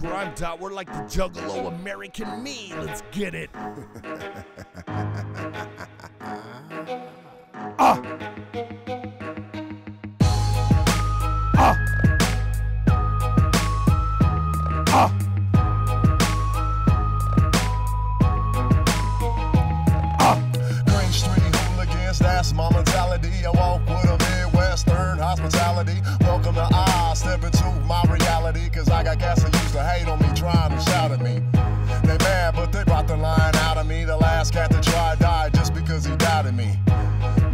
Grimed out, we're like the Juggalo American me. Let's get it. Ah! Ah! Ah! That's my mentality. I walk with a Midwestern hospitality. Welcome to I step into my reality. Cause I got used to hate on me, trying to shout at me. They mad, but they brought the line out of me. The last cat to try died just because he doubted me.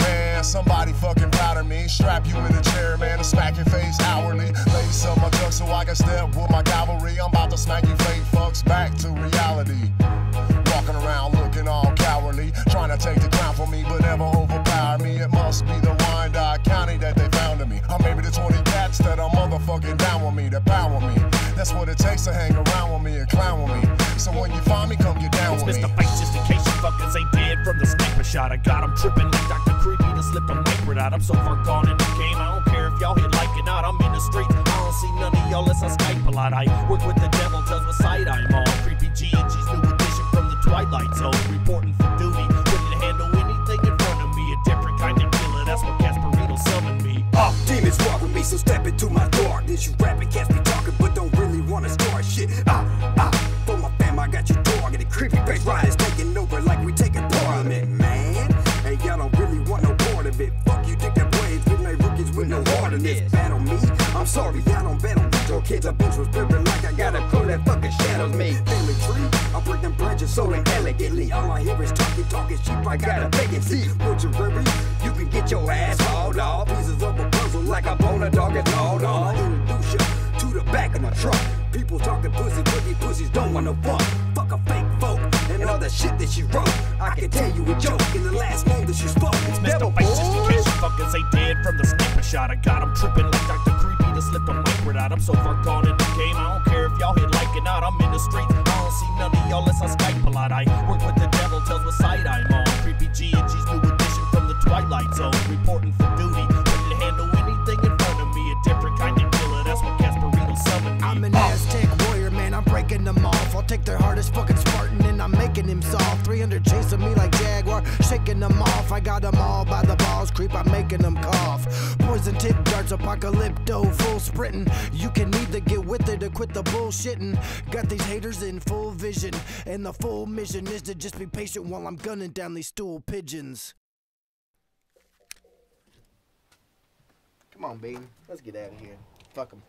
Man, somebody fucking of me. Strap you in a chair, man, and smack your face hourly. Lace up my ducks so I can step with my cavalry. I'm about to smack you fake fucks back to reality. Walking around looking all cowardly, trying to take the crown from me, but never overpower me. It must be the Wyandotte County that they found in me. Or maybe the 20 cats that are motherfucking down with me, that power me. That's what it takes to hang around with me and clown with me. So when you find me, come get down It's with me. Mr. Face just in case you fuckers ain't dead from the sniper shot. I got him tripping like Dr. Creepy to slip a micro out. I'm so far gone in the game, I don't care if y'all hit like it not. I'm in the streets, I don't see none of y'all unless I Skype a lot. I work with the devil, tells what side I'm on. Creepy G and G's new edition from the Twilight Zone. Reporting for duty, ready to handle anything in front of me. A different kind of killer, that's what Casperino summoned me. Uh, demons walk with me, so step into my darkness. You rapping, cats be no in this. Battle me, I'm sorry, I don't on your kids. I've been so spirit like I got a crew that fucking shadows me. Family tree, I break them branches so elegantly. All I hear is talking, talking sheep. I got a vacancy. Mortuary, you can get your ass hauled off. Pieces of a puzzle like a bone a dog is gnawed on. Introduce you to the back of my truck. People talking pussy, pussy, pussies don't want no fuck. Fuck a fake folk and all the shit that she wrote. I can tell you a joke in the last name that she spoke. It's Mr. Face just in Boy. case you fuckers ain't dead from the sniper shot. I got I'm so far gone in the game, I don't care if y'all hit like it not. I'm in the streets, I don't see none of y'all unless I Skype a lot. I off. I'll take their hardest fucking Spartan and I'm making him soft. 300 chasing me like Jaguar, shaking them off. I got them all by the balls, creep. I'm making them cough. Poison tip darts, apocalypto, full sprinting. You can either get with it or quit the bullshitting. Got these haters in full vision, and the full mission is to just be patient while I'm gunning down these stool pigeons. Come on, baby. Let's get out of here. Fuck them.